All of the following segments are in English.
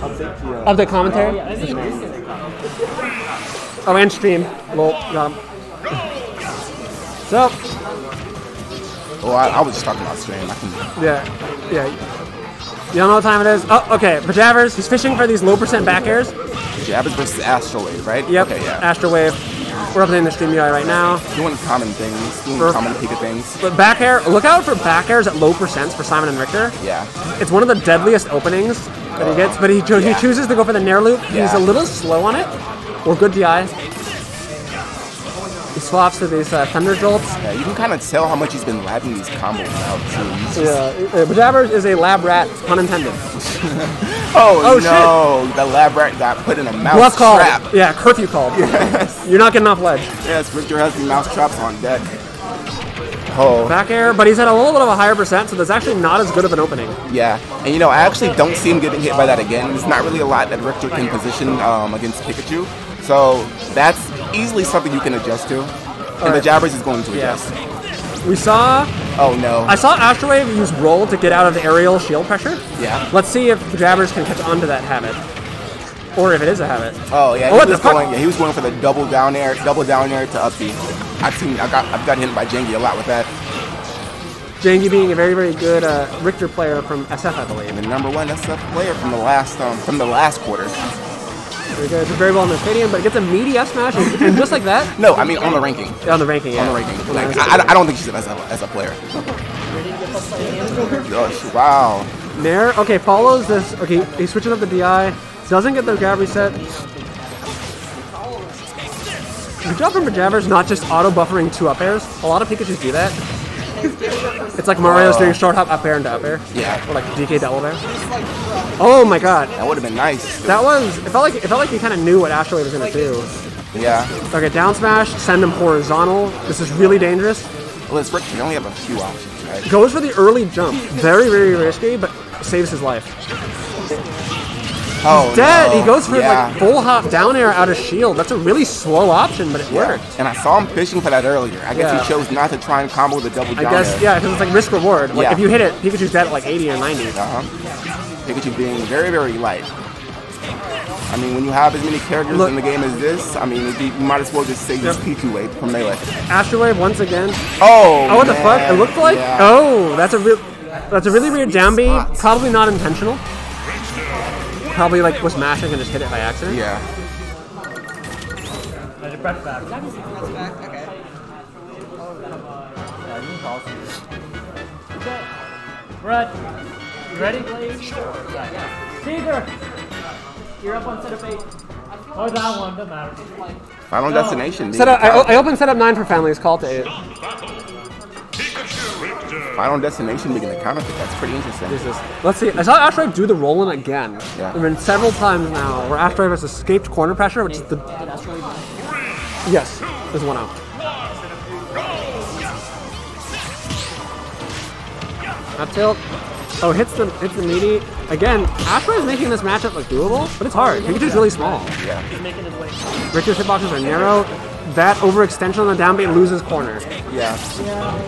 Update commentary? Oh, and stream. Lol. Him. So, Oh, I, I was just talking about stream. I can, yeah, yeah. You don't know what time it is? Oh, okay. Bajabbers, he's fishing for these low percent back airs. Jabbers versus AstroWave, right? Yep. Okay, yeah. Astro Wave. We're updating the stream UI right now. doing common things, doing For- common Pika things. But back air, look out for back airs at low percents for Simon and Richter. Yeah. It's one of the deadliest openings that he gets, but he, cho- Yeah. he chooses to go for the Nair loop. He's a little slow on it. Or good DI. He swaps to these uh, Thunder Jolts. Yeah, you can kind of tell how much he's been labbing these combos out too. Just- Yeah, uh, is a lab rat, pun intended. Oh, Oh, no! The lab rat got put in a mouse Bluff called. trap. Yeah, curfew called. Yes. You're not getting off ledge. Yes, Richter has the mouse traps on deck. Oh, Back air, but he's at a little bit of a higher percent, so there's actually not as good of an opening. yeah. And you know, I actually don't see him getting hit by that again. There's not really a lot that Richter can position um, against Pikachu. So that's easily something you can adjust to. And the Jabbers is going to Yeah. adjust. We saw, Oh no. I saw Astrowave use roll to get out of the aerial shield pressure. yeah. Let's see if the Jabbers can catch on to that habit. Or if it is a habit. Oh yeah, Oh, he was going. Yeah, he was going for the double down air, double down air to up I've seen. I've got. I've got hit by Jengi a lot with that. Jangy being a very, very good uh, Richter player from SF, I believe. The number one SF player from the last um from the last quarter. Did very well in the stadium, but gets a meaty F smash, and, and just like that, No, I mean on the ranking. on the ranking, yeah. On the ranking. On Like. I, I- don't think she's an SF as a player. Gosh, wow. Nair, okay, follows this. Okay, he's switching up the DI. Doesn't get the grab reset. Good job from Bajabbers not just auto buffering two up airs. A lot of Pikachus do that. It's like Mario's doing short hop up air into up air. Yeah. Or like DK double air. Oh my god. That would have been nice. That was it felt like it felt like he kinda knew what AstroWave was gonna do. Yeah. Okay, down smash, send him horizontal. This is really dangerous. Well, it's risky. You only have a few options, right? Goes for the early jump. Very, very risky, but saves his life. Oh, Dead! no. He goes for yeah. like full hop down air out of shield. That's a really slow option, but it Yeah. worked. And I saw him fishing for that earlier. I guess Yeah. he chose not to try and combo with the double I guess, air. yeah, because it's like risk reward. Like if you hit it, Pikachu's dead at like 80 or 90. Uh-huh. Pikachu being very, very light. I mean, when you have as many characters Look- in the game as this, I mean, be, you might as well just say just P2 weight from Melee. Astrowave once again. Oh, Oh, what the fuck? It looked like. Oh, that's a real. That's a really weird down B. Probably not intentional. Probably like was mashing and just hit it by accident. Yeah. Brett, you ready? Caesar! You're up on set of eight. Or that one, doesn't matter. Final destination. Set being up, I, I opened setup nine for families. Call to eight. Final destination being the counter pick. That's pretty interesting. Jesus. Let's see. I saw Astrowave do the rolling again. Yeah. There have been several times now where Astrowave has escaped corner pressure, which is the. Yes, there's one out. Up tilt. Oh, hits the hits the meaty. Again, Astrowave is making this matchup look doable, but it's hard. Pikachu's really small. Yeah. Richter's hitboxes are narrow. That overextension on the down B loses corner. Yeah.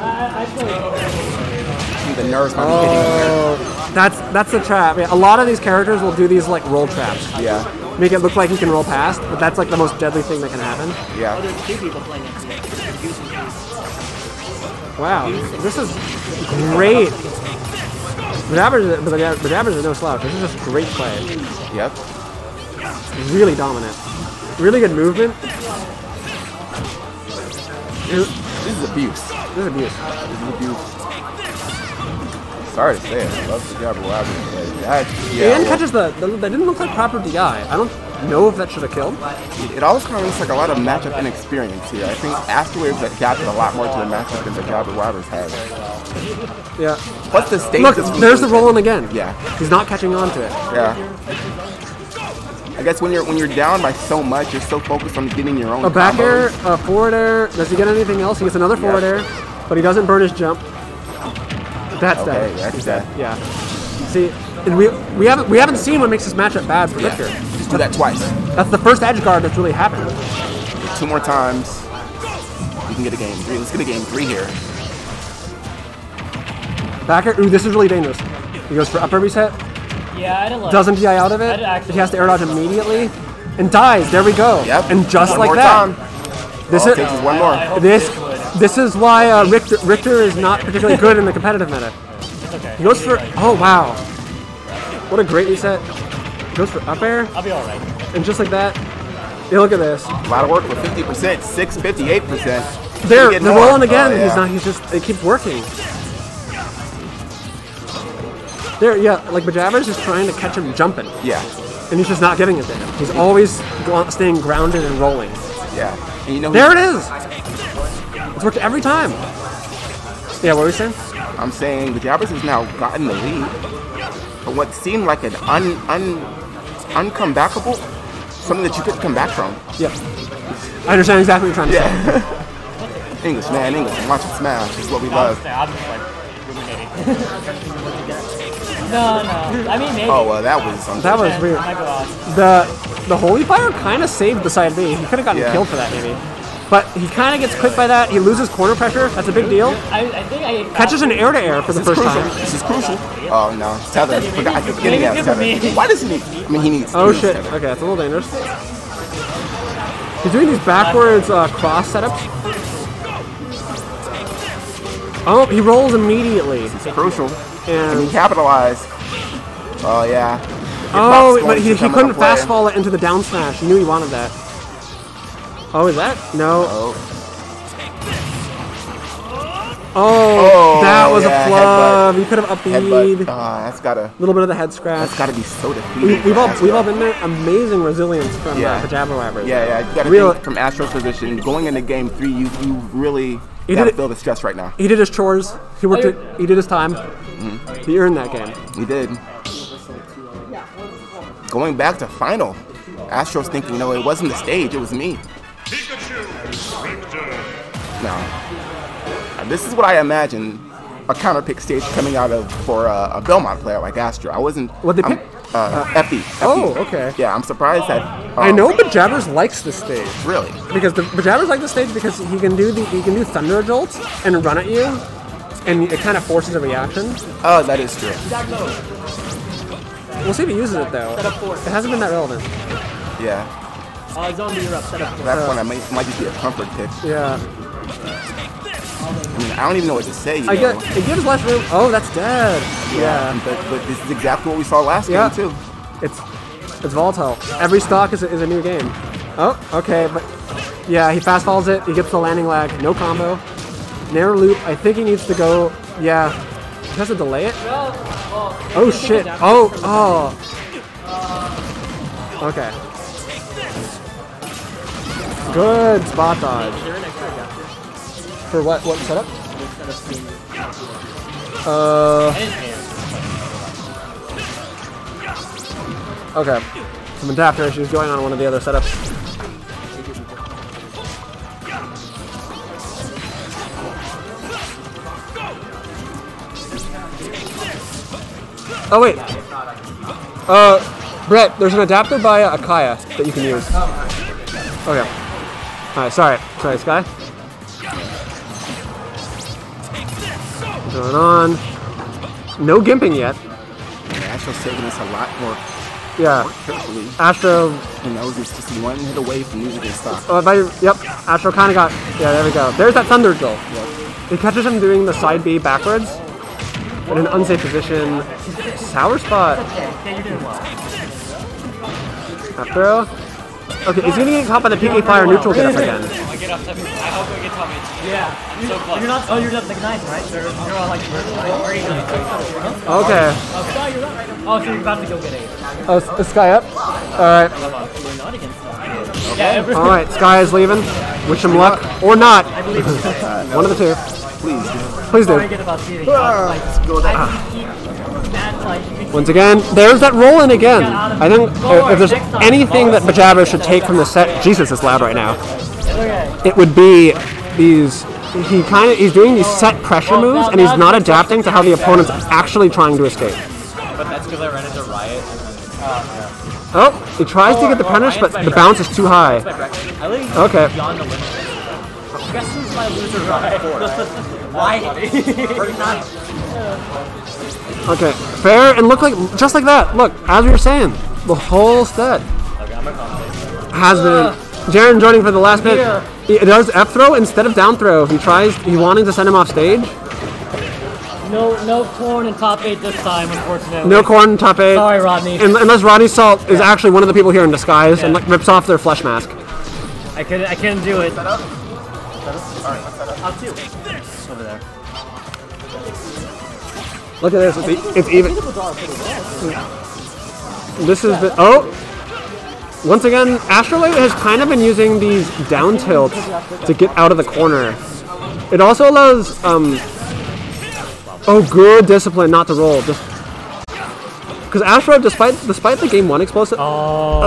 I, I played. The nerves might be oh. hitting there. Oh, that's that's the trap. Yeah, a lot of these characters will do these like roll traps. Yeah. Make it look like you can roll past, but that's like the most deadly thing that can happen. Yeah. Wow, this is great. Bajabbers, Bajabbers is no slouch. This is just great play. Yep. Really dominant. Really good movement. This is abuse. This is abuse. This is abuse. Sorry to say it. I love the Jabber Wabber, but that, well, catches the, the. That didn't look like proper DI. I don't know if that should have killed. It always kind of looks like a lot of matchup inexperience here. I think AstroWave's adapted a lot more to the matchup than the Jabber Wabbers have. Yeah. Plus the state Look, there's the rolling again. Yeah. He's not catching on to it. Yeah. I guess when you're when you're down by so much, you're so focused on getting your own A back air, a forward air. Does he get anything else? He gets another forward Yeah. air, but he doesn't burn his jump. That's Okay, dead. that's He's dead. Yeah. See, and we we haven't we haven't seen what makes this matchup bad for Yeah. Richter. Just do that twice. That's the first edge guard that's really happened. Two more times. We can get a game three. Let's get a game three here. Back air. Ooh, this is really dangerous. He goes for upper reset. Yeah, I didn't like doesn't DI out of it. I'd He has to air dodge immediately and dies. There we go. Yep. And just one like more that. Time. This All it is takes is one I more. hope this this is why uh, Richter Richter is not particularly good in the competitive meta. Okay. He goes for oh wow, what a great reset. Goes for up air I'll be alright. and just like that. Yeah, look at this. A lot of work with 50%, 6, 58%. There, Getting they're rolling again. Oh, He's not. He's just. It keeps working. There, yeah, like Bajavers is trying to catch him jumping, Yeah, and he's just not giving it to him. He's always staying grounded and rolling. yeah. And you know, There it is. It's worked every time. Yeah, what were we saying? I'm saying the Jabbers has now gotten the lead. But what seemed like an un, un, uncomebackable, something that you couldn't come back from. Yeah. I understand exactly what you're trying to say. English, man, English. And watch it smash. This is what we love. I'm just like ruminating. no, no. I mean, maybe. Oh, well, that was That was weird. I go. The the holy fire kind of saved the side B. He could have gotten Yeah. killed for that maybe, but he kind of gets quick by that. He loses corner pressure. That's a big deal. I, I think I Catches an air to air for the first crucial. time. This is crucial. Oh, no. Tether. I forgot. I keep forgetting Maybe that. give Tether. Why does he need? I mean, he needs. Oh he needs shit. Tether. Okay, that's a little dangerous. He's doing these backwards uh, cross setups. Oh, he rolls immediately. It's crucial. And he capitalized. Oh, yeah. oh, but he, he couldn't into play. fast fall it into the down smash. He knew he wanted that. Oh, is that? No. Oh, Oh, Oh, that was yeah, a flub. You could have up headbutt. bead. A Ah, that's gotta. little bit of the head scratch. That's gotta be so defeating. We, we've all Astro. we've all been there. Amazing resilience from Yeah. uh, Pajama Wabbers. Yeah, yeah. You gotta Real- think from Astro's position. Going into game three, you you really He did it- feel the stress right now. He did his chores. He worked it. He did his time. Mm-hmm. He earned that game. He did. Going back to final, Astro's thinking, no, it wasn't the stage, it was me. No. This is what I imagine a counter pick stage coming out of for a, a Belmont player like Astro. I wasn't. What'd they pick? Uh, Effie. Oh, okay. Yeah, I'm surprised that. I um, know Bajabbers likes this stage Really? because the Bajabbers like the stage because he can do the he can do thunder jolts and run at you, and it kind of forces a reaction. Oh, that is true. We'll see if he uses it though. Set up four. It hasn't been that relevant. Yeah. Uh, zone B, you're up. Set up At four. that point, I might, might just be a comfort pick. Yeah. I don't even know what to say. You I know? get it gives less room. Oh, that's dead. Yeah. But, but this is exactly what we saw last Yeah. game, too. It's it's volatile. Every stock is a, is a new game. Oh, okay, but yeah, he fast falls it. He gets the landing lag. No combo. Nair loop. I think he needs to go. Yeah, he has to delay it. Oh shit. Oh oh. Okay. Good spot dodge. For what? What setup? Uh. Okay. Some adapter issues going on in one of the other setups. Oh wait. Uh, Brett, there's an adapter by Akaya that you can use. Okay. Alright, sorry. Sorry, Sky. Going on. No gimping yet. Astro's taking us a lot more Yeah. carefully. Astro He knows it's just one hit away from losing his stock. Oh, if I, yep, Astro kind of got, yeah, there we go. There's that Thunder Drill. He catches him doing the side B backwards in an unsafe position. Sour spot. Okay, you're doing well. Up throw. Okay, he's gonna get caught by the PK Fire neutral get up again. I get off top. I hope I get top eight. Yeah. So close. You're not. Oh, you're up like ninth, right? You're, you're on like first, right? Or you're like, Okay. oh, Sky, you're up. Oh, so you're about to go get eight. Oh, S- is Sky up? Alright. You're not against them. Yeah. Every, Alright, Sky is leaving. Wish him luck. Or not. I believe it's. One of the two. Please, dude. Please do. again about cheating. Like, Let's go down. I think he, that's like, you can Once again, there's that roll in again. I think if if there's anything that Bajaba should take from the set, Jesus is loud right now. Okay. it would be these he kind of he's doing these set pressure moves and he's not adapting to how the opponent's actually trying to escape. But that's because I ran into Riot. Uh, oh, he tries to get the oh, punish, but the bounce is too high. Okay. beyond the limit. Guess who's my loser run four? Riot. 39. Okay, fair and look like just like that. Look, as we were saying, the whole set Okay, I'm gonna compensate. has been. Jaren joining for the last bit. Here. He does F throw instead of down throw. He tries. He wanting to send him off stage. No, no corn in top eight this time, unfortunately. No corn top eight. Sorry, Rodney. Un- Unless Rodney Salt is actually one of the people here in disguise and like, rips off their flesh mask. I couldn't. I couldn't do it. Set up. Set up. All right, set up. Up two. Over there. Look at this. It's, e- it's even. This is the oh. Once again, AstroWave has kind of been using these down tilts to get out of the corner. It also allows um. Oh, good discipline not to roll. Just because AstroWave, despite despite the game one explosive, Oh.